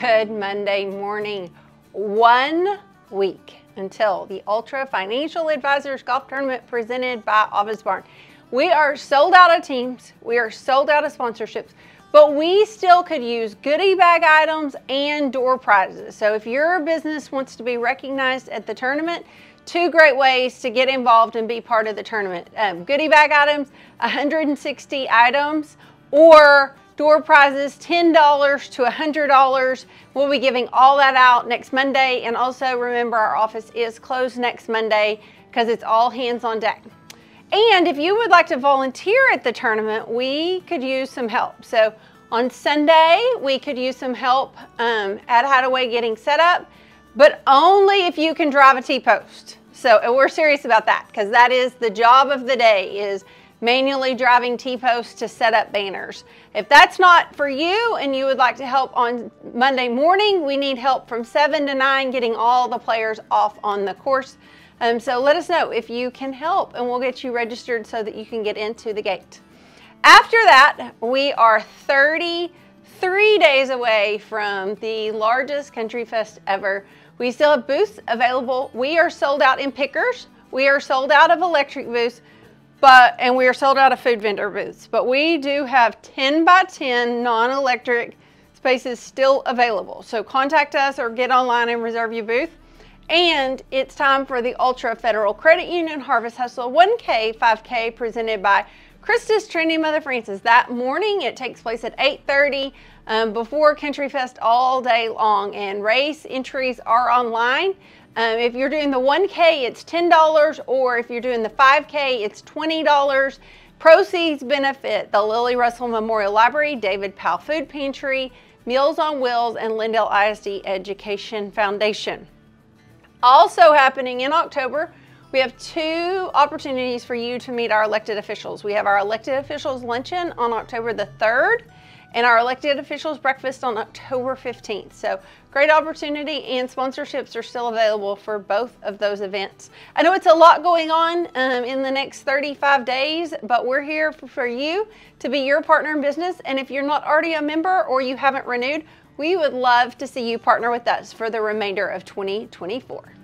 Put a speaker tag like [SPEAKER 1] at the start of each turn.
[SPEAKER 1] good Monday morning. One week until the Ultra Financial Advisors Golf Tournament presented by Office Barn. We are sold out of teams, we are sold out of sponsorships, but we still could use goodie bag items and door prizes. So if your business wants to be recognized at the tournament, two great ways to get involved and be part of the tournament. Um, goodie bag items, 160 items, or door prizes $10 to $100. We'll be giving all that out next Monday. And also remember our office is closed next Monday because it's all hands on deck. And if you would like to volunteer at the tournament, we could use some help. So on Sunday, we could use some help um, at Hide-A-Way getting set up, but only if you can drive a T-post. So we're serious about that because that is the job of the day is manually driving T-posts to set up banners. If that's not for you and you would like to help on Monday morning, we need help from 7 to 9 getting all the players off on the course. Um, so let us know if you can help and we'll get you registered so that you can get into the gate. After that, we are 33 days away from the largest country fest ever. We still have booths available. We are sold out in pickers. We are sold out of electric booths but and we are sold out of food vendor booths. But we do have 10 by 10 non-electric spaces still available. So contact us or get online and reserve your booth. And it's time for the Ultra Federal Credit Union Harvest Hustle 1K 5K presented by Christus Trinity Mother Frances. That morning it takes place at 8:30 um, before Country Fest all day long, and race entries are online. Um, if you're doing the 1K, it's $10, or if you're doing the 5K, it's $20. Proceeds benefit the Lillie Russell Memorial Library, David Powell Food Pantry, Meals on Wheels, and Lindale ISD Education Foundation. Also happening in October, we have two opportunities for you to meet our elected officials. We have our elected officials luncheon on October the 3rd, and our elected officials breakfast on October 15th. So great opportunity and sponsorships are still available for both of those events. I know it's a lot going on um, in the next 35 days, but we're here for you to be your partner in business. And if you're not already a member or you haven't renewed, we would love to see you partner with us for the remainder of 2024.